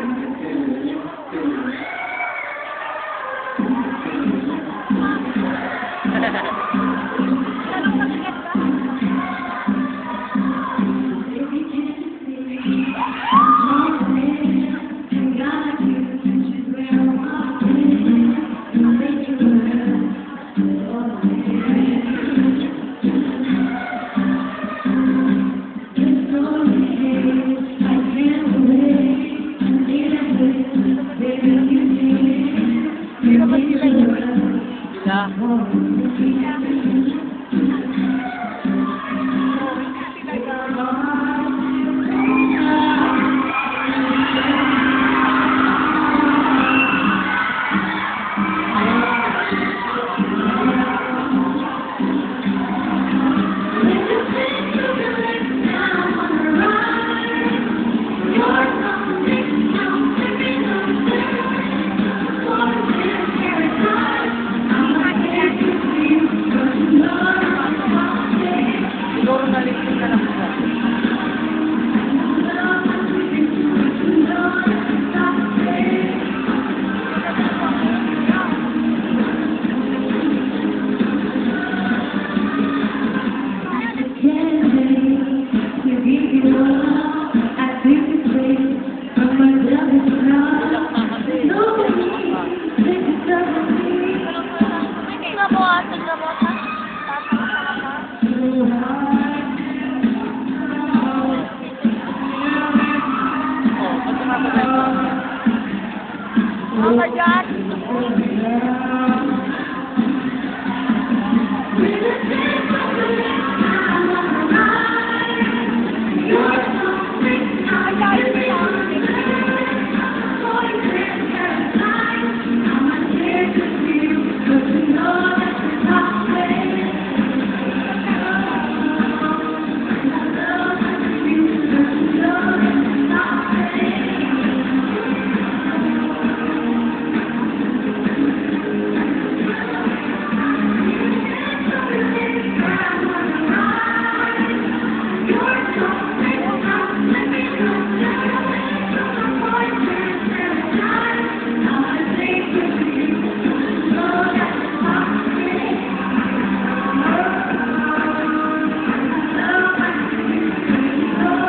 Thank you. Ah. Ka? Mama dyan.